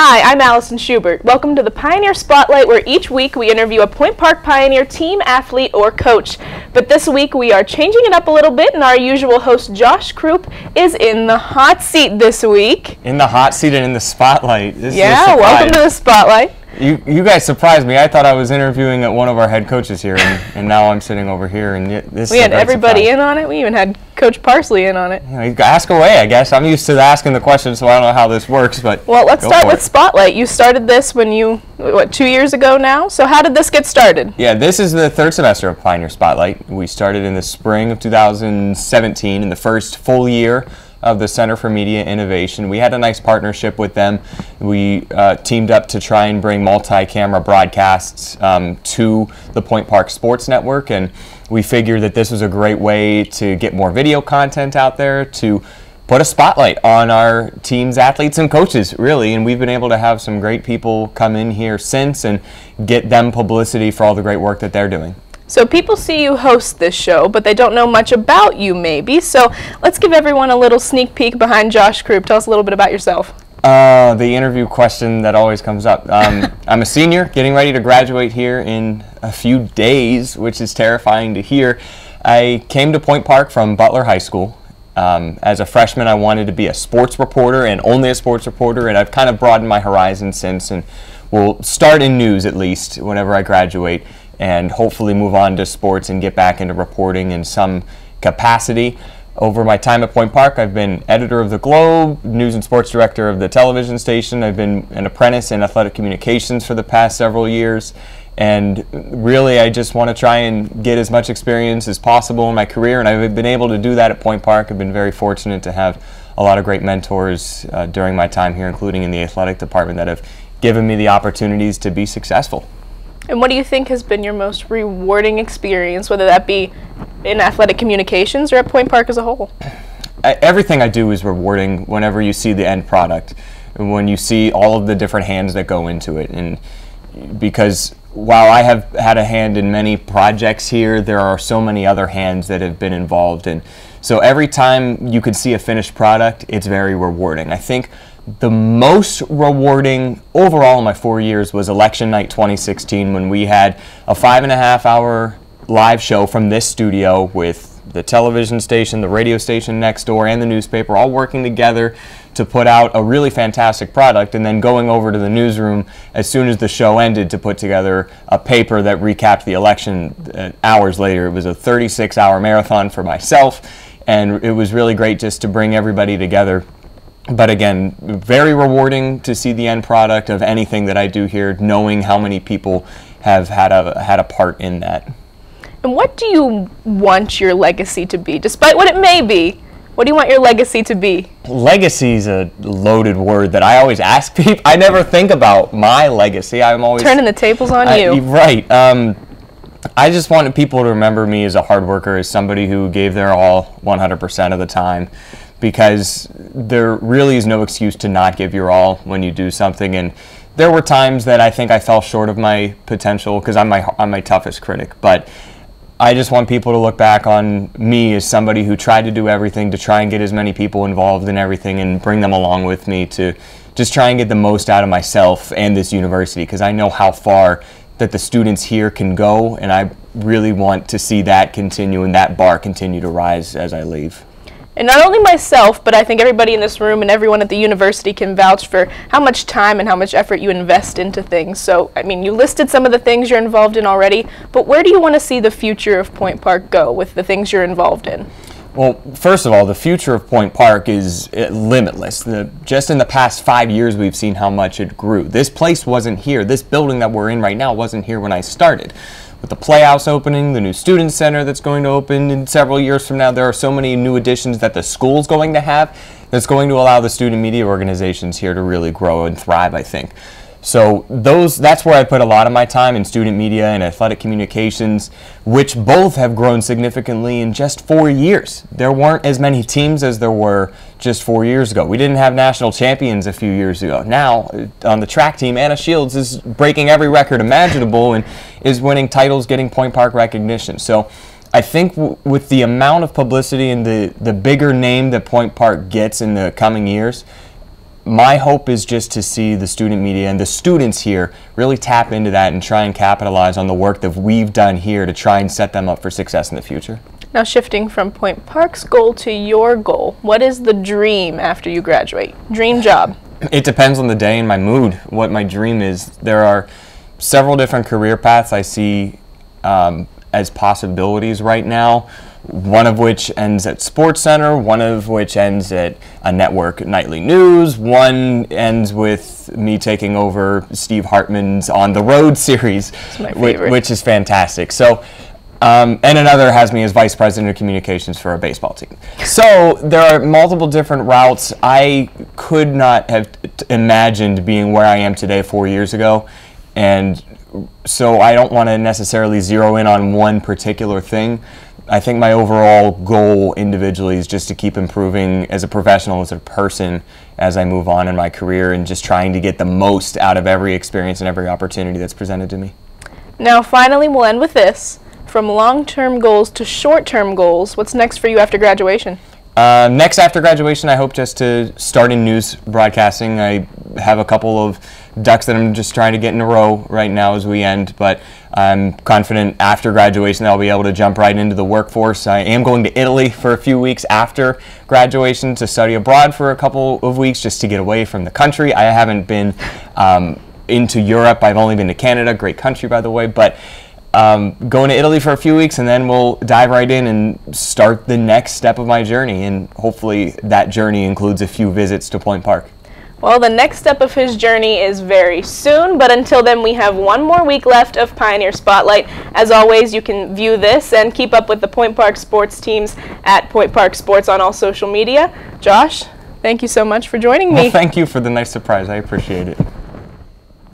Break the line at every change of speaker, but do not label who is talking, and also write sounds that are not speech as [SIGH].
Hi, I'm Allison Schubert. Welcome to the Pioneer Spotlight, where each week we interview a Point Park Pioneer team, athlete, or coach. But this week we are changing it up a little bit, and our usual host, Josh Croup, is in the hot seat this week.
In the hot seat and in the spotlight. This
yeah, welcome to the spotlight.
You, you guys surprised me. I thought I was interviewing at one of our head coaches here, and, and now I'm sitting over here, and this.
We had everybody surprise. in on it. We even had Coach Parsley in on it.
You know, ask away, I guess. I'm used to asking the questions, so I don't know how this works, but.
Well, let's start with
it.
Spotlight. You started this when you what two years ago now. So how did this get started?
Yeah, this is the third semester of Pioneer Spotlight. We started in the spring of 2017, in the first full year of the Center for Media Innovation. We had a nice partnership with them. We uh, teamed up to try and bring multi-camera broadcasts um, to the Point Park Sports Network, and we figured that this was a great way to get more video content out there to put a spotlight on our team's athletes and coaches, really. And we've been able to have some great people come in here since and get them publicity for all the great work that they're doing.
So people see you host this show, but they don't know much about you maybe. So let's give everyone a little sneak peek behind Josh Croup. Tell us a little bit about yourself.
Uh, the interview question that always comes up. Um, [LAUGHS] I'm a senior, getting ready to graduate here in a few days, which is terrifying to hear. I came to Point Park from Butler High School. Um, as a freshman, I wanted to be a sports reporter and only a sports reporter, and I've kind of broadened my horizon since, and will start in news at least whenever I graduate and hopefully move on to sports and get back into reporting in some capacity. Over my time at Point Park, I've been editor of the Globe, news and sports director of the television station. I've been an apprentice in athletic communications for the past several years. And really, I just want to try and get as much experience as possible in my career. And I've been able to do that at Point Park. I've been very fortunate to have a lot of great mentors uh, during my time here, including in the athletic department, that have given me the opportunities to be successful.
And what do you think has been your most rewarding experience, whether that be in athletic communications or at Point Park as a whole?
Everything I do is rewarding whenever you see the end product, and when you see all of the different hands that go into it. And because while I have had a hand in many projects here, there are so many other hands that have been involved. And so every time you can see a finished product, it's very rewarding. I think the most rewarding overall in my four years was election night 2016 when we had a five and a half hour live show from this studio with the television station, the radio station next door, and the newspaper all working together to put out a really fantastic product and then going over to the newsroom as soon as the show ended to put together a paper that recapped the election uh, hours later. It was a 36 hour marathon for myself and it was really great just to bring everybody together but again, very rewarding to see the end product of anything that I do here, knowing how many people have had a had a part in that.
And what do you want your legacy to be, despite what it may be? What do you want your legacy to be?
Legacy is a loaded word that I always ask [LAUGHS] people. I never think about my legacy. I'm always
turning the tables on
I,
you.
Right. Um, I just wanted people to remember me as a hard worker, as somebody who gave their all 100% of the time because there really is no excuse to not give your all when you do something. And there were times that I think I fell short of my potential because I'm my I'm my toughest critic. But I just want people to look back on me as somebody who tried to do everything to try and get as many people involved in everything and bring them along with me to just try and get the most out of myself and this university because I know how far that the students here can go and I really want to see that continue and that bar continue to rise as I leave.
And not only myself, but I think everybody in this room and everyone at the university can vouch for how much time and how much effort you invest into things. So, I mean, you listed some of the things you're involved in already, but where do you want to see the future of Point Park go with the things you're involved in?
Well, first of all, the future of Point Park is uh, limitless. The, just in the past five years, we've seen how much it grew. This place wasn't here. This building that we're in right now wasn't here when I started with the Playhouse opening, the new Student Center that's going to open in several years from now. There are so many new additions that the school's going to have that's going to allow the student media organizations here to really grow and thrive, I think. So those that's where I put a lot of my time in student media and athletic communications, which both have grown significantly in just four years. There weren't as many teams as there were just four years ago. We didn't have national champions a few years ago. Now, uh, on the track team, Anna Shields is breaking every record imaginable and is winning titles, getting Point Park recognition. So I think with the amount of publicity and the, the bigger name that Point Park gets in the coming years, my hope is just to see the student media and the students here really tap into that and try and capitalize on the work that we've done here to try and set them up for success in the future.
Now, shifting from Point Park's goal to your goal, what is the dream after you graduate? Dream job? [CLEARS THROAT]
It depends on the day and my mood, what my dream is. There are several different career paths I see um, as possibilities right now one of which ends at Sports Center, one of which ends at a network nightly news, one ends with me taking over Steve Hartman's On the Road series, which, which, is fantastic. So, um, and another has me as vice president of communications for a baseball team. So there are multiple different routes. I could not have imagined being where I am today four years ago, and so I don't want to necessarily zero in on one particular thing. I think my overall goal individually is just to keep improving as a professional, as a person, as I move on in my career, and just trying to get the most out of every experience and every opportunity that's presented to me.
Now, finally, we'll end with this. From long term goals to short term goals, what's next for you after graduation?
Uh, next, after graduation, I hope just to start in news broadcasting. I have a couple of ducks that I'm just trying to get in a row right now as we end, but I'm confident after graduation that I'll be able to jump right into the workforce. I am going to Italy for a few weeks after graduation to study abroad for a couple of weeks just to get away from the country. I haven't been um, into Europe. I've only been to Canada, great country by the way, but um, going to Italy for a few weeks, and then we'll dive right in and start the next step of my journey. And hopefully, that journey includes a few visits to Point Park.
Well, the next step of his journey is very soon, but until then, we have one more week left of Pioneer Spotlight. As always, you can view this and keep up with the Point Park sports teams at Point Park Sports on all social media. Josh, thank you so much for joining me.
Well, [LAUGHS] thank you for the nice surprise. I appreciate it.